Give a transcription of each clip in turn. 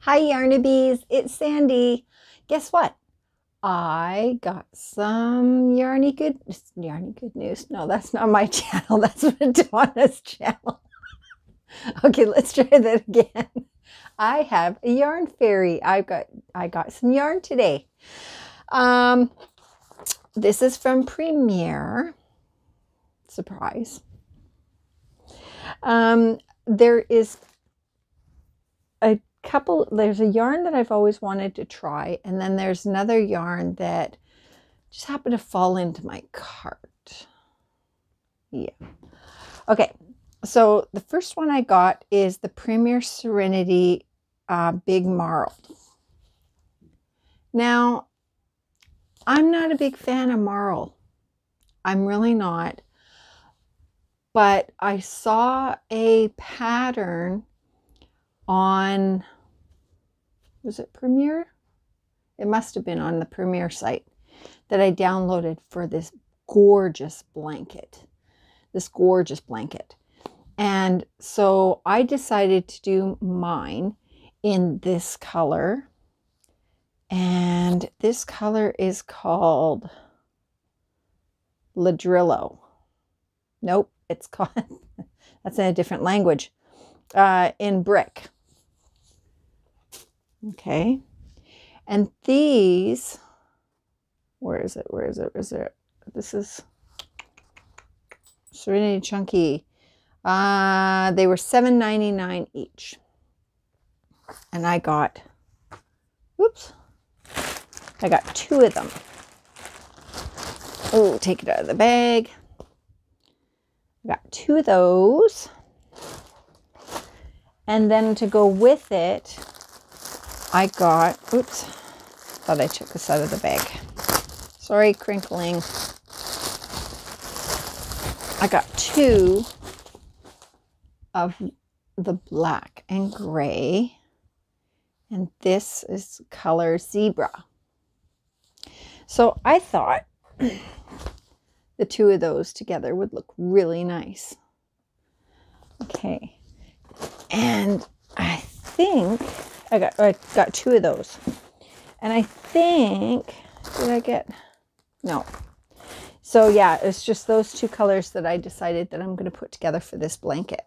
Hi Yarnabees, it's Sandy. Guess what? I got some yarny good yarny good news. No, that's not my channel. That's Madonna's channel. okay, let's try that again. I have a yarn fairy. I've got I got some yarn today. Um, this is from Premier. Surprise. Um, there is a couple, there's a yarn that I've always wanted to try, and then there's another yarn that just happened to fall into my cart. Yeah. Okay, so the first one I got is the Premier Serenity uh, Big Marl. Now, I'm not a big fan of marl. I'm really not. But I saw a pattern on, was it Premier? It must have been on the Premier site that I downloaded for this gorgeous blanket. This gorgeous blanket. And so I decided to do mine in this color. And this color is called Ladrillo. Nope, it's called, that's in a different language, uh, in brick. Okay. And these, where is it? Where is it? Where is it? This is Serenity Chunky. Uh, they were $7.99 each. And I got, oops, I got two of them. Oh, take it out of the bag. I got two of those. And then to go with it, I got, oops, thought I took this out of the bag. Sorry, crinkling. I got two of the black and gray. And this is color zebra. So I thought the two of those together would look really nice. Okay. And I think I got I got two of those. And I think did I get no. So yeah, it's just those two colors that I decided that I'm going to put together for this blanket.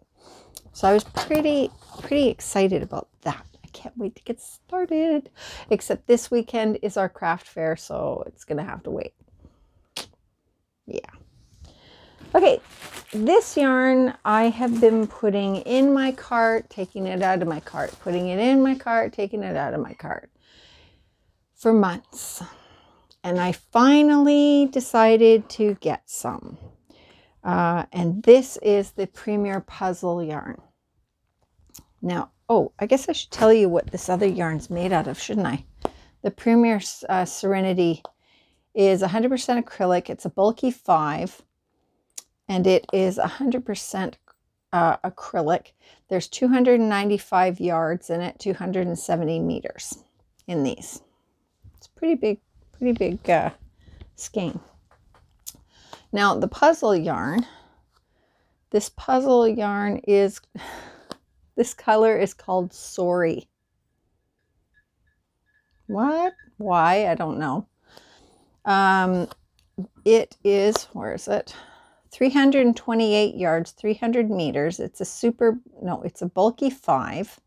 So I was pretty pretty excited about that. I can't wait to get started. Except this weekend is our craft fair, so it's going to have to wait. Yeah. Okay, this yarn I have been putting in my cart, taking it out of my cart, putting it in my cart, taking it out of my cart for months. And I finally decided to get some. Uh, and this is the Premier Puzzle yarn. Now, oh, I guess I should tell you what this other yarn's made out of, shouldn't I? The Premier uh, Serenity is 100% acrylic. It's a bulky 5 and it is 100% uh, acrylic. There's 295 yards in it, 270 meters in these. It's pretty big, pretty big uh, skein. Now the puzzle yarn, this puzzle yarn is, this color is called Sorry. What? Why? I don't know. Um, it is, where is it? 328 yards, 300 meters. It's a super, no, it's a bulky five.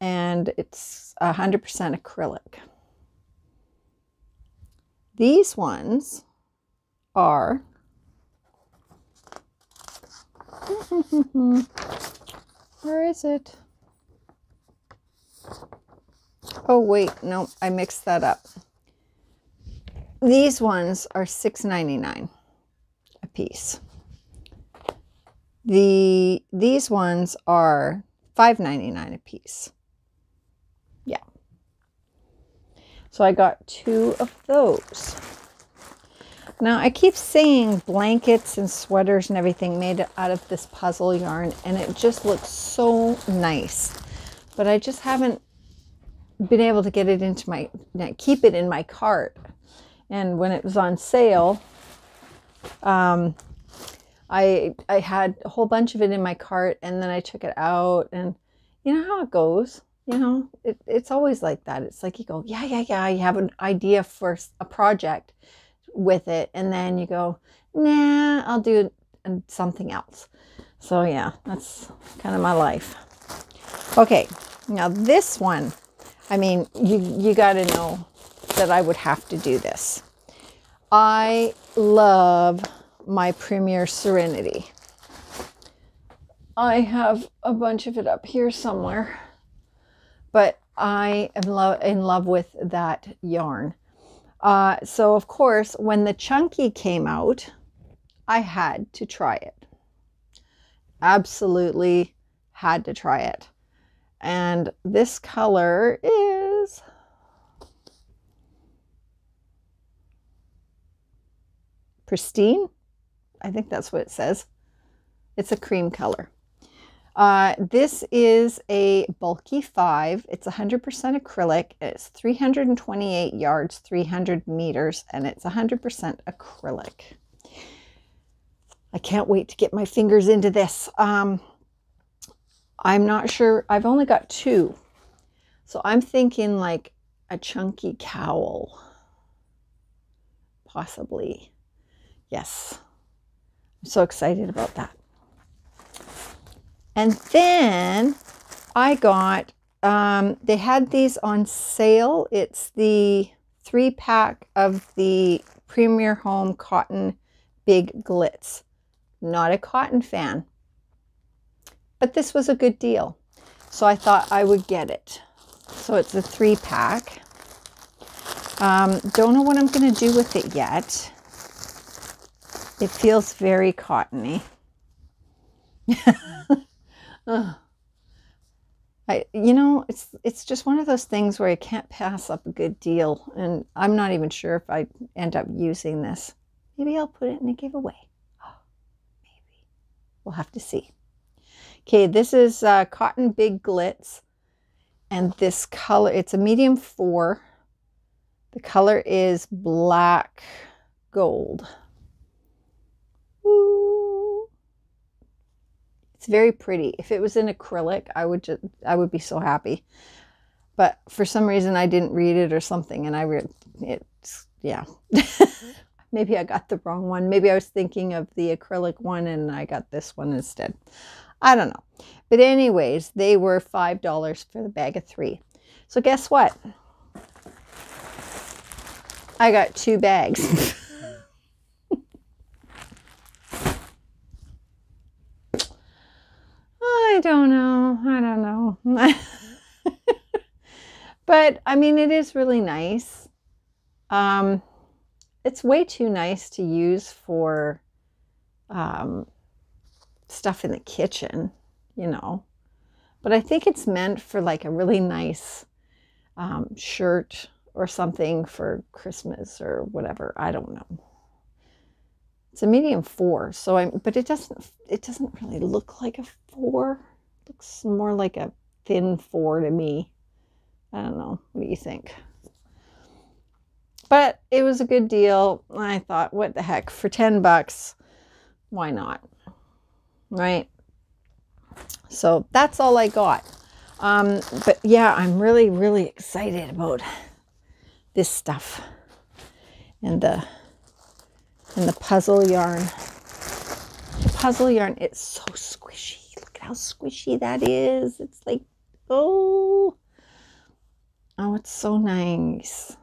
And it's 100% acrylic. These ones are where is it? Oh, wait, no, I mixed that up. These ones are $6.99 a piece. The these ones are $5.99 a piece. Yeah. So I got two of those. Now I keep saying blankets and sweaters and everything made out of this puzzle yarn and it just looks so nice. But I just haven't been able to get it into my, keep it in my cart. And when it was on sale, um, I I had a whole bunch of it in my cart and then I took it out and you know how it goes. You know, it, it's always like that. It's like you go, yeah, yeah, yeah. You have an idea for a project with it, and then you go, nah, I'll do something else. So yeah, that's kind of my life. Okay, now this one, I mean, you you got to know that I would have to do this. I love my Premier Serenity. I have a bunch of it up here somewhere, but I am lo- in love with that yarn. Uh, so, of course, when the Chunky came out, I had to try it. Absolutely had to try it. And this color is pristine. I think that's what it says. It's a cream color. Uh, this is a bulky 5. It's 100% acrylic. It's 328 yards, 300 meters, and it's 100% acrylic. I can't wait to get my fingers into this. Um, I'm not sure. I've only got two. So I'm thinking like a chunky cowl. Possibly. Yes. I'm so excited about that. And then I got, um, they had these on sale. It's the three pack of the Premier Home Cotton Big Glitz. Not a cotton fan, but this was a good deal. So I thought I would get it. So it's a three pack. Um, don't know what I'm going to do with it yet. It feels very cottony. I, you know, it's it's just one of those things where you can't pass up a good deal, and I'm not even sure if I end up using this. Maybe I'll put it in a giveaway. maybe we'll have to see. Okay, this is uh, Cotton Big Glitz, and this color it's a medium four. The color is black gold. It's very pretty. If it was in acrylic, I would just I would be so happy. But for some reason I didn't read it or something and I read it yeah. Maybe I got the wrong one. Maybe I was thinking of the acrylic one and I got this one instead. I don't know. But anyways, they were $5 for the bag of 3. So guess what? I got two bags. I don't know. I don't know. but I mean, it is really nice. Um, it's way too nice to use for um, stuff in the kitchen, you know. But I think it's meant for like a really nice um, shirt or something for Christmas or whatever. I don't know. It's a medium four, so I'm, but it doesn't, it doesn't really look like a four. It looks more like a thin four to me. I don't know. What do you think? But it was a good deal. I thought, what the heck, for 10 bucks, why not? Right? So that's all I got. Um, but yeah, I'm really, really excited about this stuff and the and the puzzle yarn. The puzzle yarn, it's so squishy. Look at how squishy that is. It's like, oh, oh, it's so nice.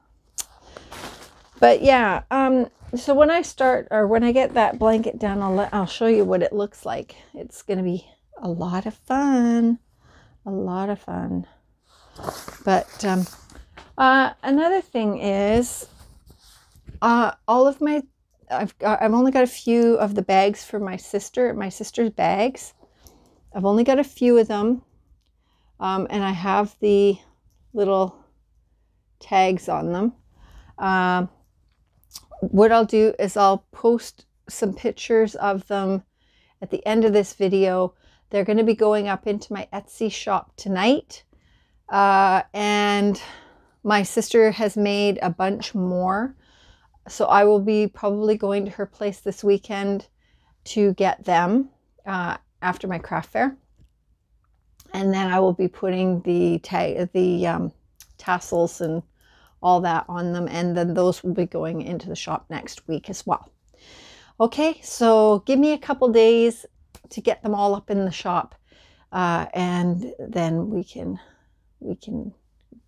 But yeah, um, so when I start or when I get that blanket down, I'll let, I'll show you what it looks like. It's going to be a lot of fun, a lot of fun. But um, uh, another thing is, uh, all of my I've I've only got a few of the bags for my sister, my sister's bags. I've only got a few of them. Um, and I have the little tags on them. Um, what I'll do is I'll post some pictures of them at the end of this video. They're going to be going up into my Etsy shop tonight. Uh, and my sister has made a bunch more so I will be probably going to her place this weekend to get them uh, after my craft fair. And then I will be putting the the um, tassels and all that on them. And then those will be going into the shop next week as well. Okay, so give me a couple days to get them all up in the shop. Uh, and then we can, we can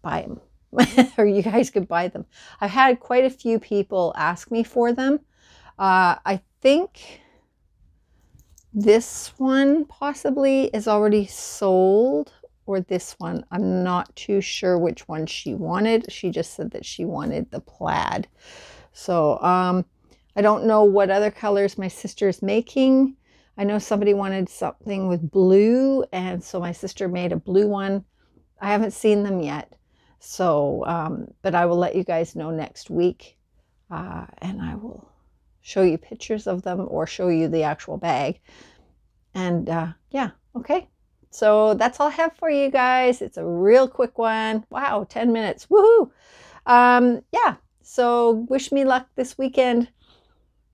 buy them or you guys could buy them. I've had quite a few people ask me for them. Uh, I think this one possibly is already sold or this one. I'm not too sure which one she wanted. She just said that she wanted the plaid. So um, I don't know what other colors my sister is making. I know somebody wanted something with blue, and so my sister made a blue one. I haven't seen them yet. So, um, but I will let you guys know next week, uh, and I will show you pictures of them or show you the actual bag. And uh, yeah, okay. So that's all I have for you guys. It's a real quick one. Wow, 10 minutes. Woohoo! Um, yeah, so wish me luck this weekend.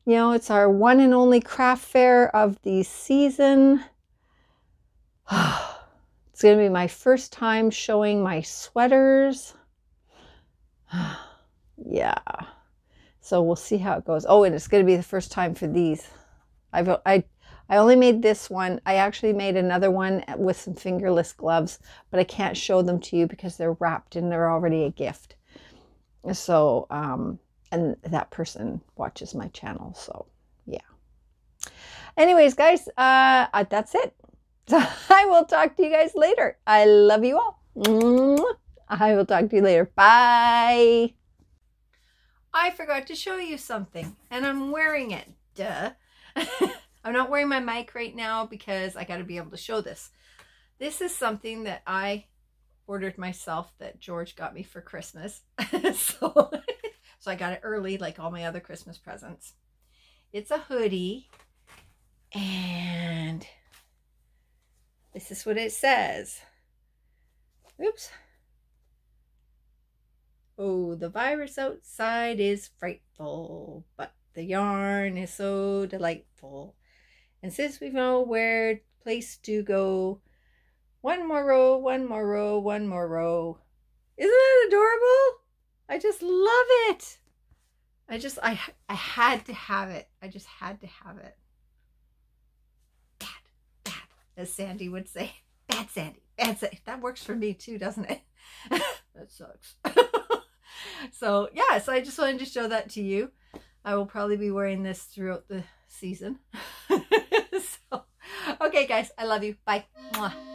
You know, it's our one and only craft fair of the season. It's going to be my first time showing my sweaters. yeah. So we'll see how it goes. Oh, and it's going to be the first time for these. I've I I only made this one. I actually made another one with some fingerless gloves, but I can't show them to you because they're wrapped and they're already a gift. So, um, and that person watches my channel. So, yeah. Anyways, guys, uh, that's it. I will talk to you guys later. I love you all. I will talk to you later. Bye. I forgot to show you something and I'm wearing it. Duh. I'm not wearing my mic right now because I got to be able to show this. This is something that I ordered myself that George got me for Christmas. so, so I got it early like all my other Christmas presents. It's a hoodie and this is what it says. Oops. Oh, the virus outside is frightful, but the yarn is so delightful. And since we know where place to go, one more row, one more row, one more row. Isn't that adorable? I just love it. I just, I, I had to have it. I just had to have it as Sandy would say. Bad Sandy, bad Sandy. That works for me too, doesn't it? that sucks. so yeah, so I just wanted to show that to you. I will probably be wearing this throughout the season. so, okay guys, I love you. Bye. Mwah.